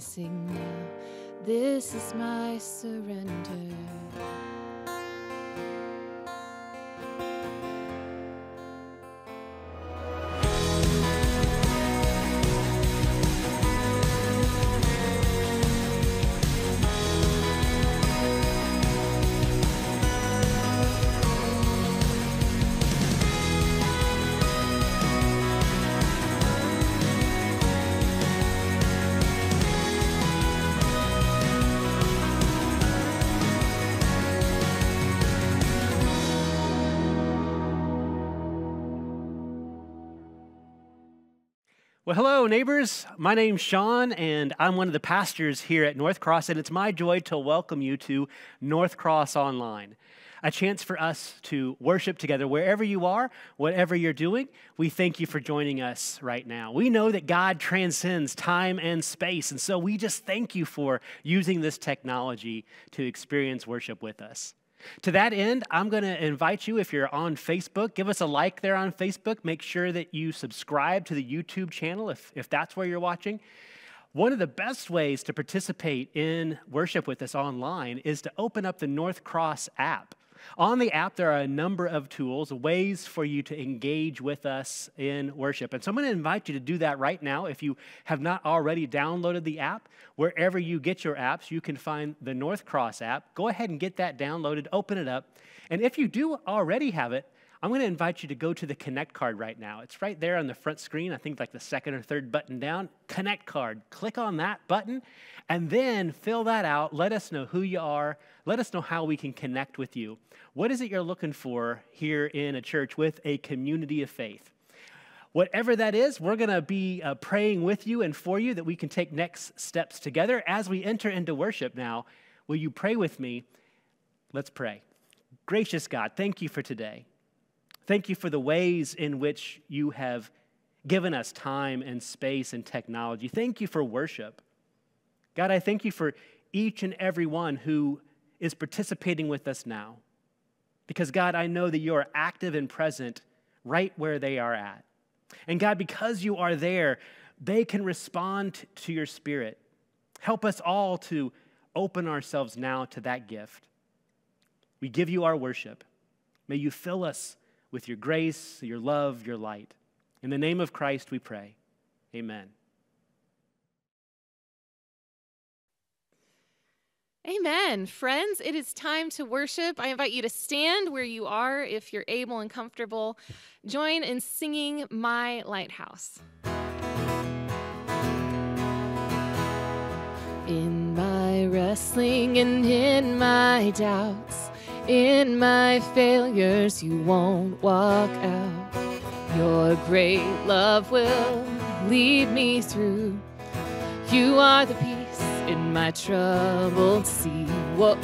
I'm now. This is my surrender. Hello, neighbors. My name's Shawn, and I'm one of the pastors here at North Cross, and it's my joy to welcome you to North Cross Online, a chance for us to worship together wherever you are, whatever you're doing. We thank you for joining us right now. We know that God transcends time and space, and so we just thank you for using this technology to experience worship with us. To that end, I'm going to invite you, if you're on Facebook, give us a like there on Facebook. Make sure that you subscribe to the YouTube channel if, if that's where you're watching. One of the best ways to participate in worship with us online is to open up the North Cross app. On the app, there are a number of tools, ways for you to engage with us in worship. And so I'm going to invite you to do that right now. If you have not already downloaded the app, wherever you get your apps, you can find the North Cross app. Go ahead and get that downloaded, open it up. And if you do already have it, I'm going to invite you to go to the Connect card right now. It's right there on the front screen, I think like the second or third button down. Connect card. Click on that button and then fill that out. Let us know who you are. Let us know how we can connect with you. What is it you're looking for here in a church with a community of faith? Whatever that is, we're going to be uh, praying with you and for you that we can take next steps together as we enter into worship now. Will you pray with me? Let's pray. Gracious God, thank you for today. Thank you for the ways in which you have given us time and space and technology. Thank you for worship. God, I thank you for each and every one who is participating with us now. Because, God, I know that you are active and present right where they are at. And, God, because you are there, they can respond to your spirit. Help us all to open ourselves now to that gift. We give you our worship. May you fill us with your grace, your love, your light. In the name of Christ we pray. Amen. Amen. Friends, it is time to worship. I invite you to stand where you are if you're able and comfortable. Join in singing My Lighthouse. In my wrestling and in my doubts, in my failures, you won't walk out. Your great love will lead me through. You are the peace in my troubled sea. Whoa,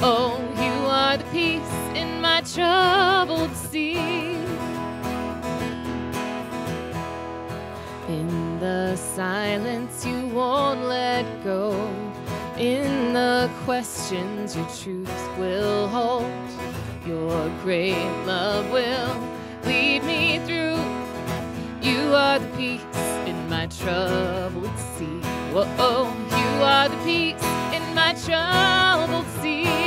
you are the peace in my troubled sea. In the silence, you won't let go. In the questions, your truth will hold. Your great love will lead me through. You are the peace in my troubled sea. Whoa, you are the peace in my troubled sea.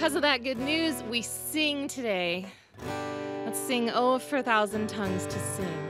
because of that good news, we sing today. Let's sing, Oh, for a thousand tongues to sing.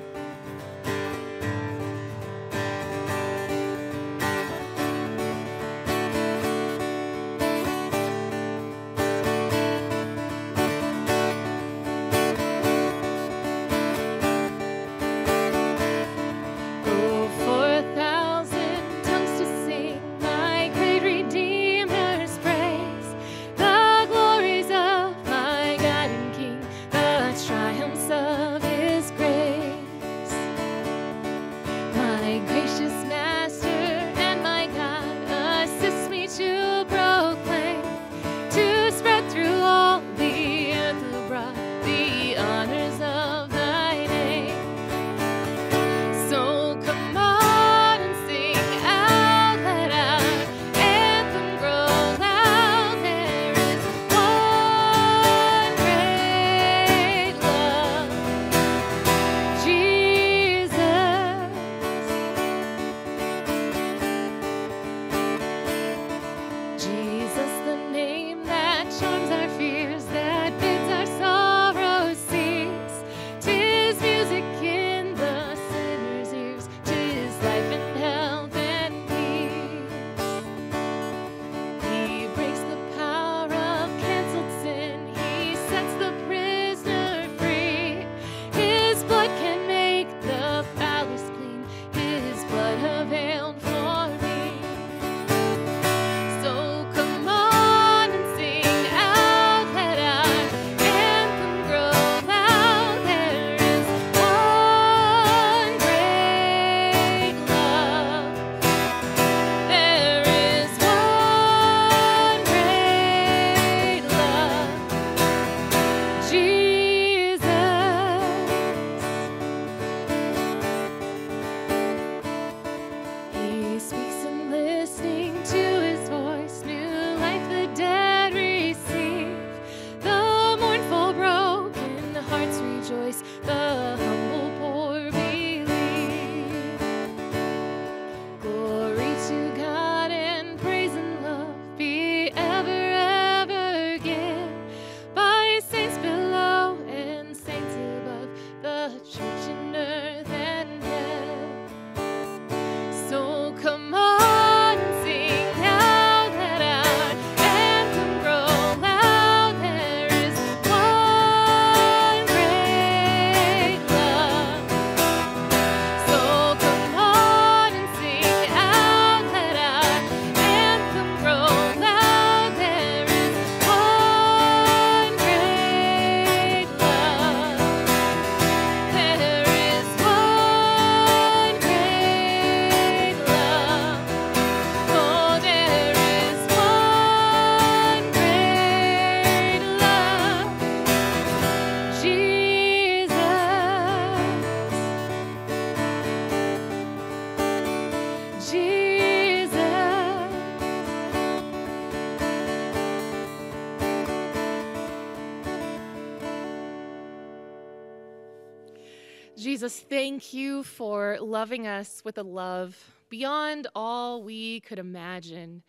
Thank you for loving us with a love beyond all we could imagine,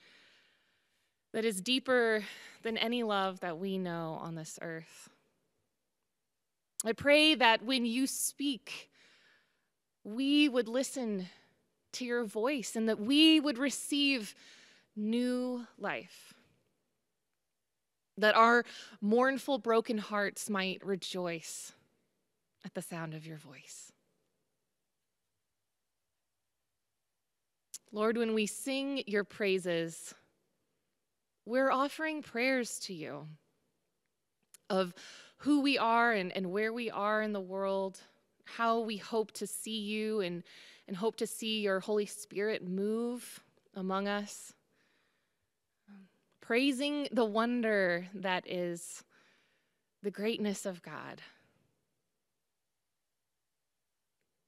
that is deeper than any love that we know on this earth. I pray that when you speak, we would listen to your voice and that we would receive new life. That our mournful, broken hearts might rejoice at the sound of your voice. Lord, when we sing your praises, we're offering prayers to you of who we are and, and where we are in the world, how we hope to see you and, and hope to see your Holy Spirit move among us. Praising the wonder that is the greatness of God.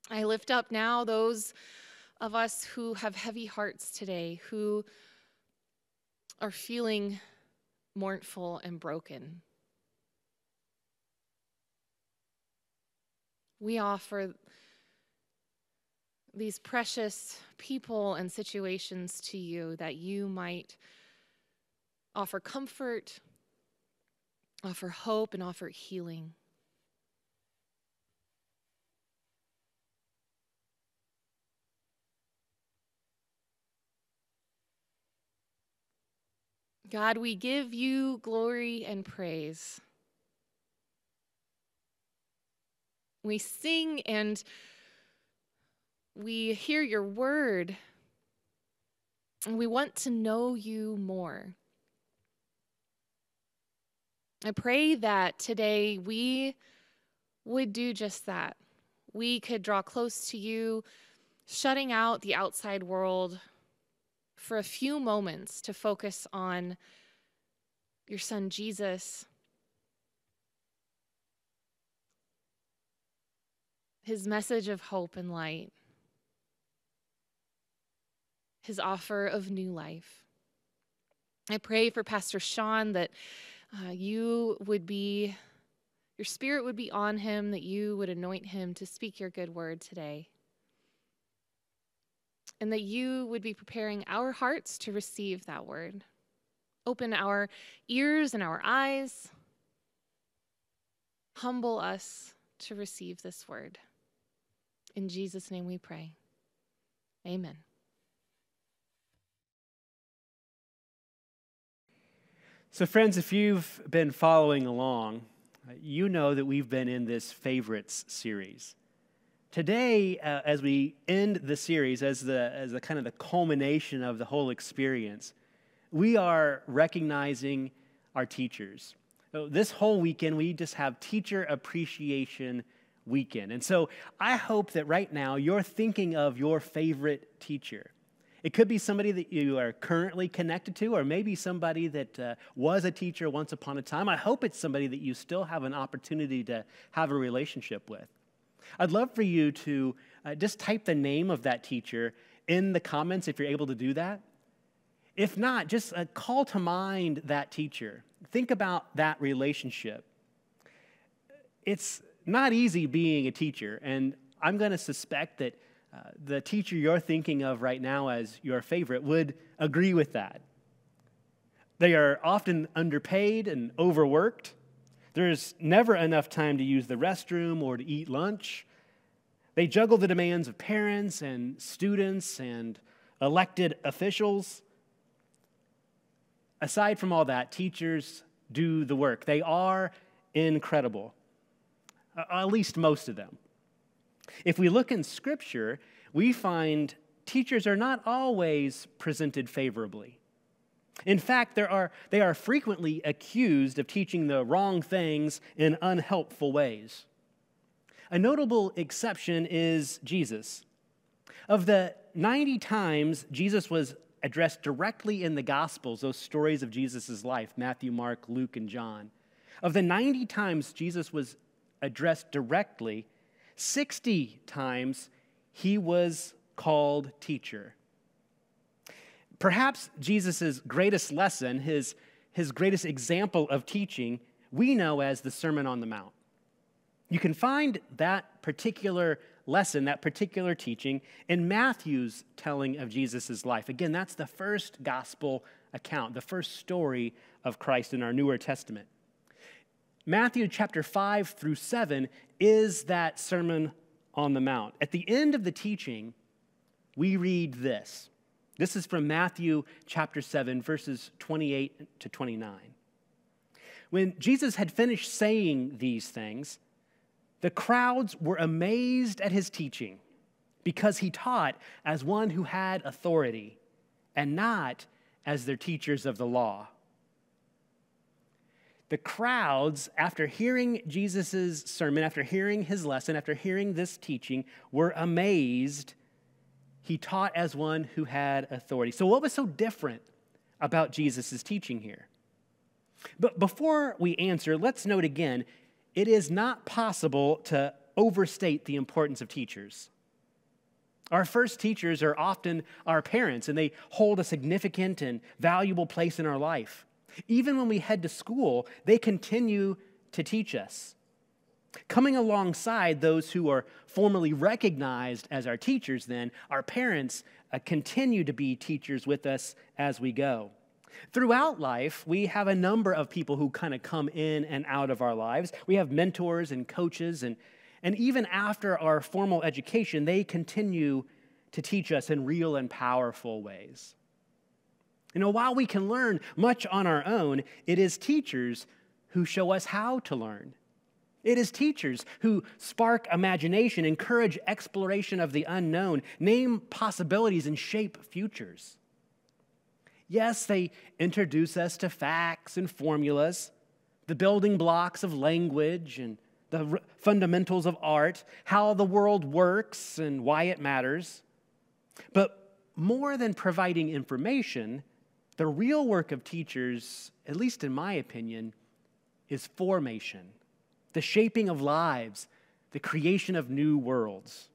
I lift up now those of us who have heavy hearts today, who are feeling mournful and broken. We offer these precious people and situations to you that you might offer comfort, offer hope, and offer healing. God, we give you glory and praise. We sing and we hear your word, and we want to know you more. I pray that today we would do just that. We could draw close to you, shutting out the outside world for a few moments to focus on your son Jesus, his message of hope and light, his offer of new life. I pray for Pastor Shawn that uh, you would be, your spirit would be on him, that you would anoint him to speak your good word today and that you would be preparing our hearts to receive that word. Open our ears and our eyes. Humble us to receive this word. In Jesus' name we pray. Amen. So, friends, if you've been following along, uh, you know that we've been in this favorites series. Today, uh, as we end the series, as the, as the kind of the culmination of the whole experience, we are recognizing our teachers. So this whole weekend, we just have Teacher Appreciation Weekend. And so I hope that right now you're thinking of your favorite teacher. It could be somebody that you are currently connected to, or maybe somebody that uh, was a teacher once upon a time. I hope it's somebody that you still have an opportunity to have a relationship with. I'd love for you to uh, just type the name of that teacher in the comments if you're able to do that. If not, just uh, call to mind that teacher. Think about that relationship. It's not easy being a teacher, and I'm going to suspect that uh, the teacher you're thinking of right now as your favorite would agree with that. They are often underpaid and overworked. There's never enough time to use the restroom or to eat lunch. They juggle the demands of parents and students and elected officials. Aside from all that, teachers do the work. They are incredible, at least most of them. If we look in Scripture, we find teachers are not always presented favorably. In fact, there are, they are frequently accused of teaching the wrong things in unhelpful ways. A notable exception is Jesus. Of the 90 times Jesus was addressed directly in the Gospels, those stories of Jesus' life Matthew, Mark, Luke, and John. Of the 90 times Jesus was addressed directly, 60 times he was called teacher. Perhaps Jesus' greatest lesson, his, his greatest example of teaching, we know as the Sermon on the Mount. You can find that particular lesson, that particular teaching, in Matthew's telling of Jesus' life. Again, that's the first gospel account, the first story of Christ in our Newer Testament. Matthew chapter 5 through 7 is that Sermon on the Mount. At the end of the teaching, we read this this is from Matthew chapter 7, verses 28 to 29. When Jesus had finished saying these things, the crowds were amazed at his teaching because he taught as one who had authority and not as their teachers of the law. The crowds, after hearing Jesus' sermon, after hearing his lesson, after hearing this teaching, were amazed he taught as one who had authority. So, what was so different about Jesus' teaching here? But before we answer, let's note again it is not possible to overstate the importance of teachers. Our first teachers are often our parents, and they hold a significant and valuable place in our life. Even when we head to school, they continue to teach us. Coming alongside those who are formally recognized as our teachers, then, our parents uh, continue to be teachers with us as we go. Throughout life, we have a number of people who kind of come in and out of our lives. We have mentors and coaches, and, and even after our formal education, they continue to teach us in real and powerful ways. You know, while we can learn much on our own, it is teachers who show us how to learn. It is teachers who spark imagination, encourage exploration of the unknown, name possibilities, and shape futures. Yes, they introduce us to facts and formulas, the building blocks of language and the fundamentals of art, how the world works and why it matters. But more than providing information, the real work of teachers, at least in my opinion, is formation, the shaping of lives, the creation of new worlds.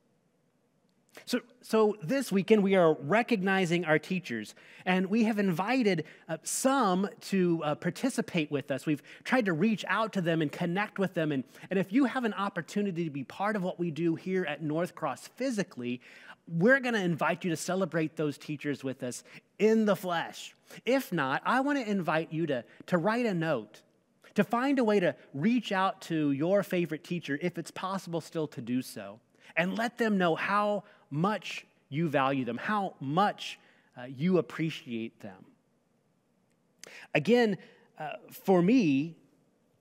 So, so this weekend, we are recognizing our teachers, and we have invited uh, some to uh, participate with us. We've tried to reach out to them and connect with them. And, and if you have an opportunity to be part of what we do here at North Cross physically, we're going to invite you to celebrate those teachers with us in the flesh. If not, I want to invite you to, to write a note, to find a way to reach out to your favorite teacher, if it's possible still to do so, and let them know how much you value them, how much uh, you appreciate them. Again, uh, for me,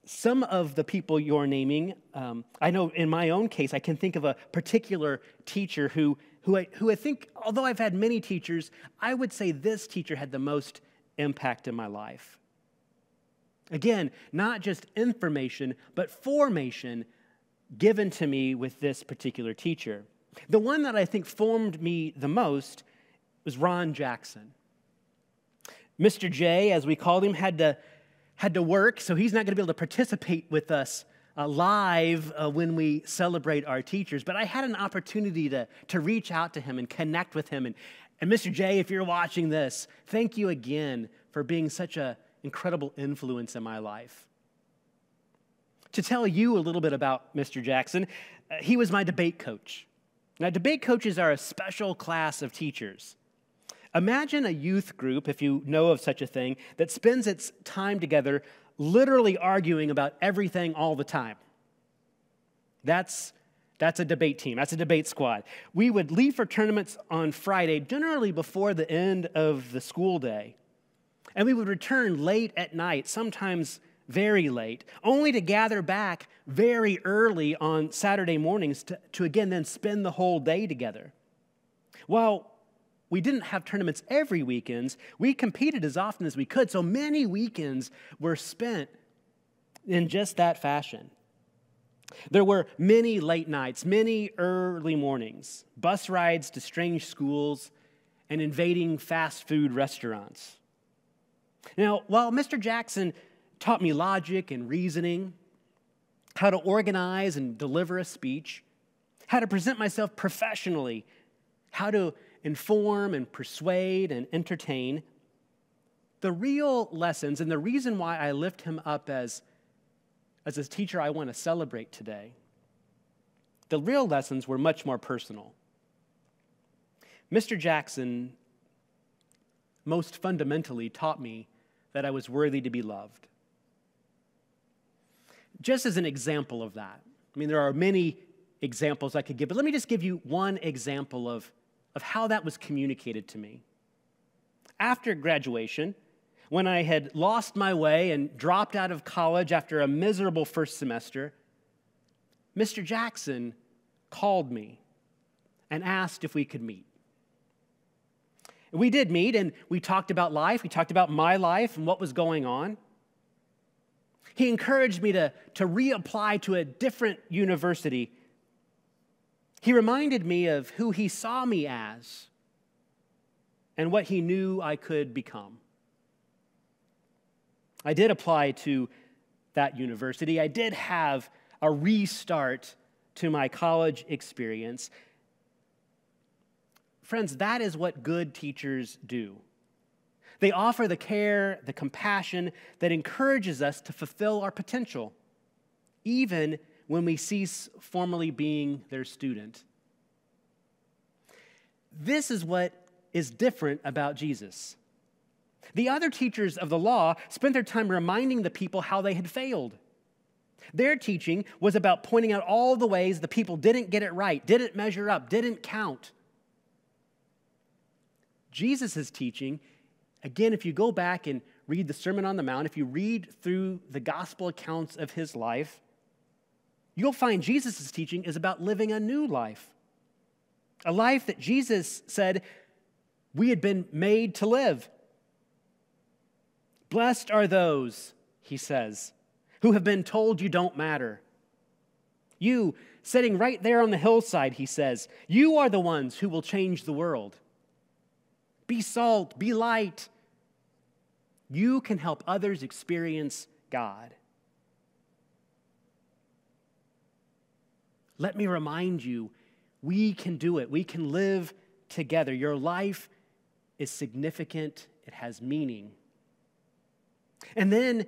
some of the people you're naming, um, I know in my own case, I can think of a particular teacher who who I, who I think, although I've had many teachers, I would say this teacher had the most impact in my life. Again, not just information, but formation given to me with this particular teacher. The one that I think formed me the most was Ron Jackson. Mr. J, as we called him, had to, had to work, so he's not going to be able to participate with us uh, live uh, when we celebrate our teachers, but I had an opportunity to, to reach out to him and connect with him. And, and Mr. J, if you're watching this, thank you again for being such an incredible influence in my life. To tell you a little bit about Mr. Jackson, uh, he was my debate coach. Now, debate coaches are a special class of teachers. Imagine a youth group, if you know of such a thing, that spends its time together literally arguing about everything all the time. That's, that's a debate team, that's a debate squad. We would leave for tournaments on Friday, generally before the end of the school day. And we would return late at night, sometimes very late, only to gather back very early on Saturday mornings to, to again then spend the whole day together. While we didn't have tournaments every weekends. We competed as often as we could. So many weekends were spent in just that fashion. There were many late nights, many early mornings, bus rides to strange schools, and invading fast food restaurants. Now, while Mr. Jackson taught me logic and reasoning, how to organize and deliver a speech, how to present myself professionally, how to inform and persuade and entertain. The real lessons and the reason why I lift him up as, as a teacher I want to celebrate today, the real lessons were much more personal. Mr. Jackson most fundamentally taught me that I was worthy to be loved. Just as an example of that, I mean, there are many examples I could give, but let me just give you one example of of how that was communicated to me. After graduation, when I had lost my way and dropped out of college after a miserable first semester, Mr. Jackson called me and asked if we could meet. We did meet and we talked about life. We talked about my life and what was going on. He encouraged me to, to reapply to a different university he reminded me of who he saw me as and what he knew I could become. I did apply to that university. I did have a restart to my college experience. Friends, that is what good teachers do. They offer the care, the compassion that encourages us to fulfill our potential, even when we cease formally being their student. This is what is different about Jesus. The other teachers of the law spent their time reminding the people how they had failed. Their teaching was about pointing out all the ways the people didn't get it right, didn't measure up, didn't count. Jesus' teaching, again, if you go back and read the Sermon on the Mount, if you read through the gospel accounts of his life, you'll find Jesus' teaching is about living a new life. A life that Jesus said we had been made to live. Blessed are those, he says, who have been told you don't matter. You, sitting right there on the hillside, he says, you are the ones who will change the world. Be salt, be light. You can help others experience God. Let me remind you, we can do it. We can live together. Your life is significant, it has meaning. And then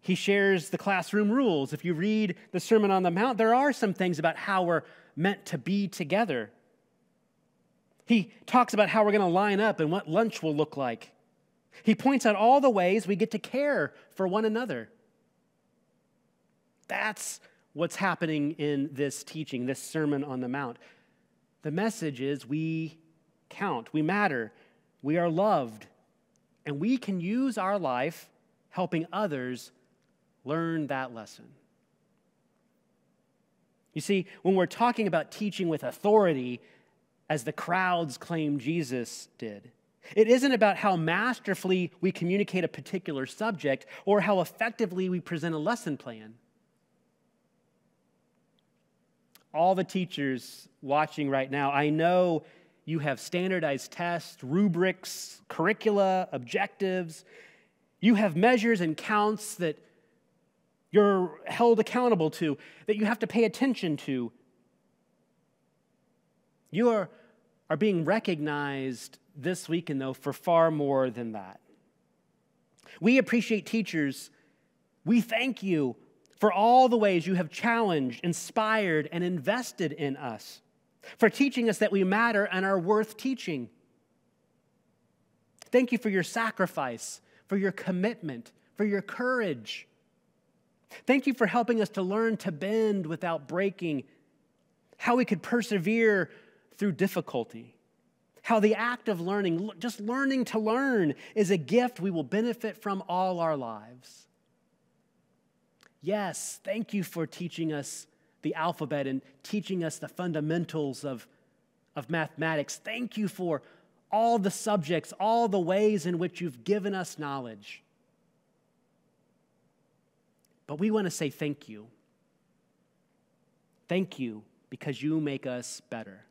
he shares the classroom rules. If you read the Sermon on the Mount, there are some things about how we're meant to be together. He talks about how we're going to line up and what lunch will look like. He points out all the ways we get to care for one another. That's what's happening in this teaching, this Sermon on the Mount. The message is we count, we matter, we are loved, and we can use our life helping others learn that lesson. You see, when we're talking about teaching with authority, as the crowds claim Jesus did, it isn't about how masterfully we communicate a particular subject or how effectively we present a lesson plan. All the teachers watching right now, I know you have standardized tests, rubrics, curricula, objectives. You have measures and counts that you're held accountable to, that you have to pay attention to. You are, are being recognized this weekend, though, for far more than that. We appreciate teachers. We thank you for all the ways you have challenged, inspired, and invested in us for teaching us that we matter and are worth teaching. Thank you for your sacrifice, for your commitment, for your courage. Thank you for helping us to learn to bend without breaking, how we could persevere through difficulty, how the act of learning, just learning to learn, is a gift we will benefit from all our lives. Yes, thank you for teaching us the alphabet and teaching us the fundamentals of, of mathematics. Thank you for all the subjects, all the ways in which you've given us knowledge. But we want to say thank you. Thank you because you make us better.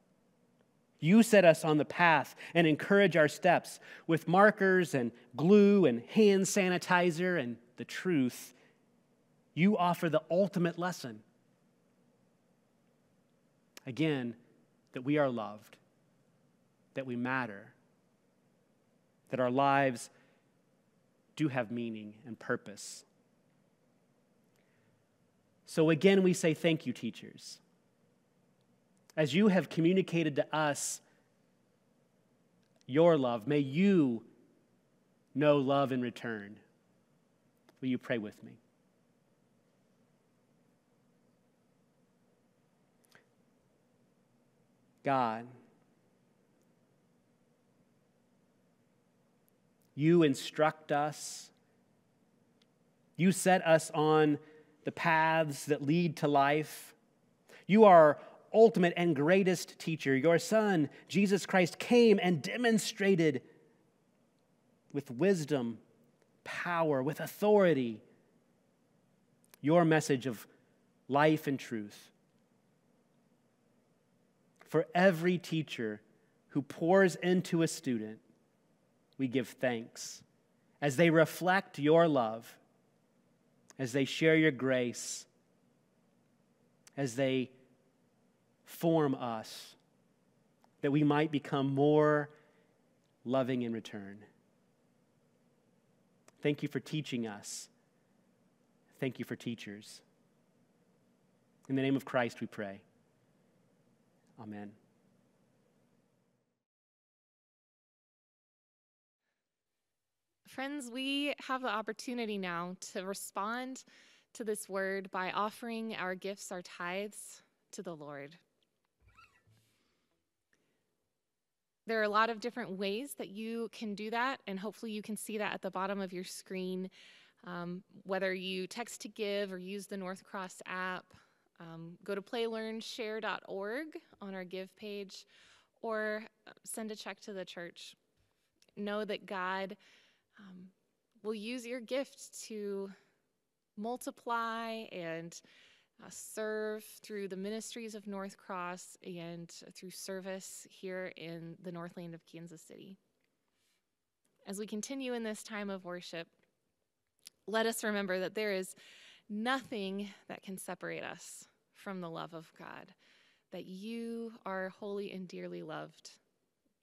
You set us on the path and encourage our steps with markers and glue and hand sanitizer and the truth. You offer the ultimate lesson Again, that we are loved, that we matter, that our lives do have meaning and purpose. So again, we say thank you, teachers. As you have communicated to us your love, may you know love in return. Will you pray with me? God. You instruct us. You set us on the paths that lead to life. You are ultimate and greatest teacher. Your Son, Jesus Christ, came and demonstrated with wisdom, power, with authority, your message of life and truth for every teacher who pours into a student, we give thanks as they reflect your love, as they share your grace, as they form us, that we might become more loving in return. Thank you for teaching us. Thank you for teachers. In the name of Christ, we pray. Amen. Friends, we have the opportunity now to respond to this word by offering our gifts, our tithes to the Lord. There are a lot of different ways that you can do that, and hopefully, you can see that at the bottom of your screen. Um, whether you text to give or use the North Cross app, um, go to playlearnshare.org on our give page, or uh, send a check to the church. Know that God um, will use your gift to multiply and uh, serve through the ministries of North Cross and through service here in the Northland of Kansas City. As we continue in this time of worship, let us remember that there is nothing that can separate us from the love of God, that you are holy and dearly loved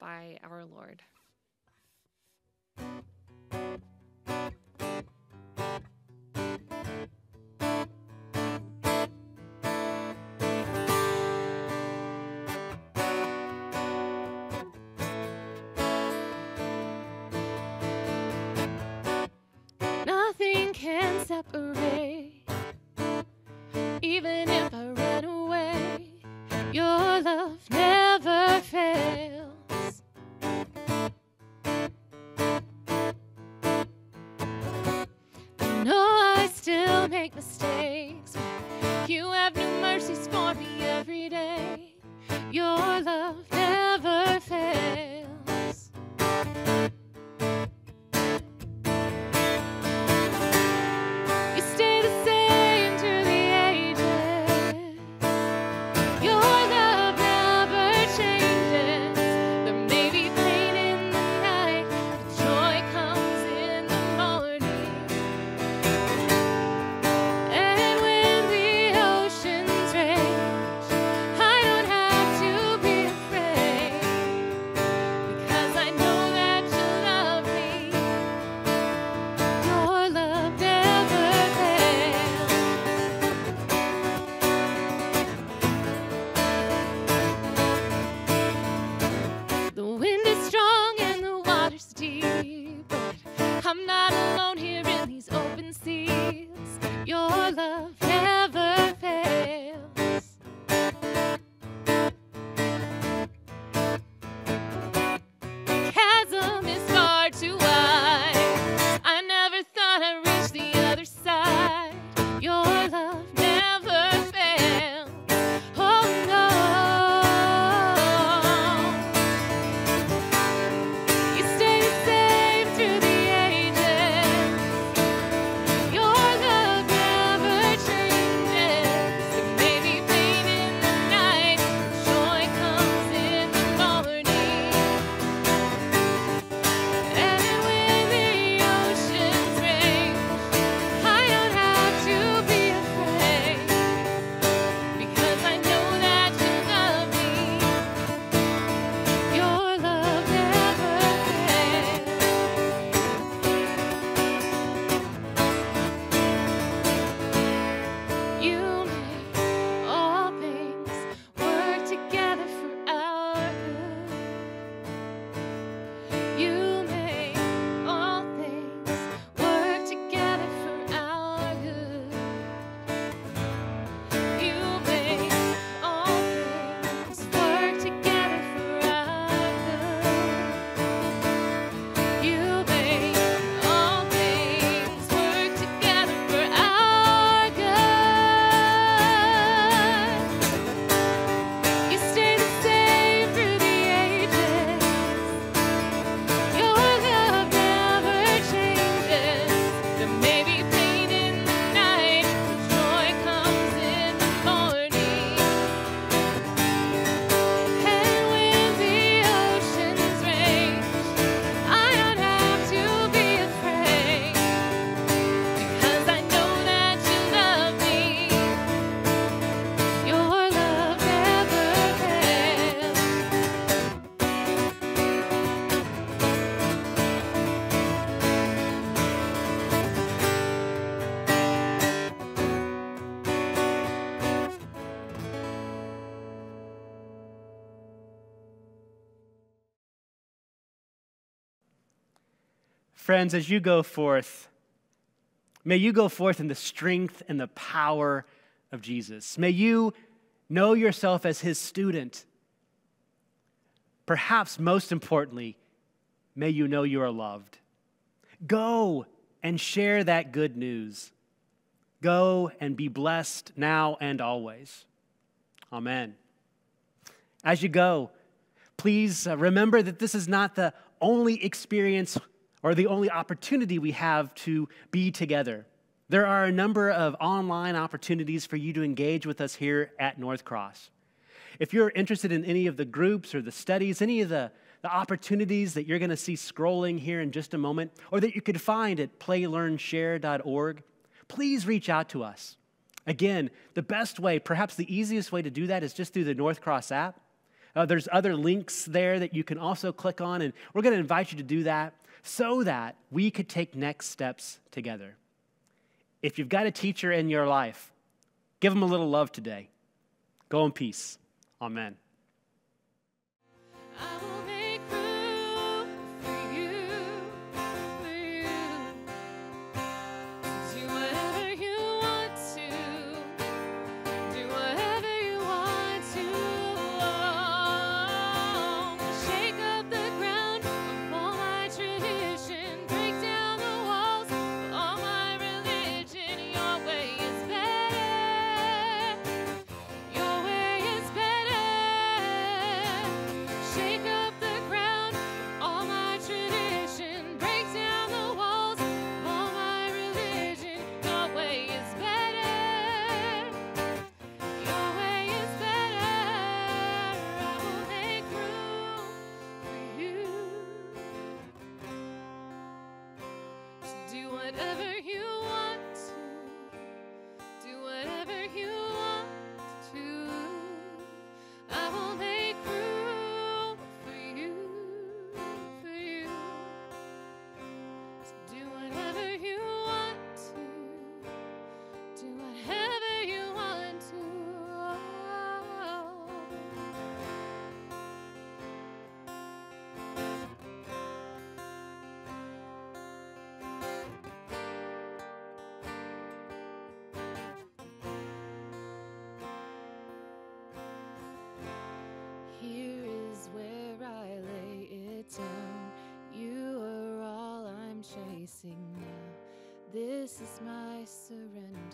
by our Lord. I'm not alone here Friends, as you go forth, may you go forth in the strength and the power of Jesus. May you know yourself as his student. Perhaps most importantly, may you know you are loved. Go and share that good news. Go and be blessed now and always. Amen. As you go, please uh, remember that this is not the only experience or the only opportunity we have to be together. There are a number of online opportunities for you to engage with us here at North Cross. If you're interested in any of the groups or the studies, any of the, the opportunities that you're going to see scrolling here in just a moment, or that you could find at playlearnshare.org, please reach out to us. Again, the best way, perhaps the easiest way to do that is just through the North Cross app. Uh, there's other links there that you can also click on, and we're going to invite you to do that so that we could take next steps together. If you've got a teacher in your life, give them a little love today. Go in peace. Amen. Chasing now. This is my surrender.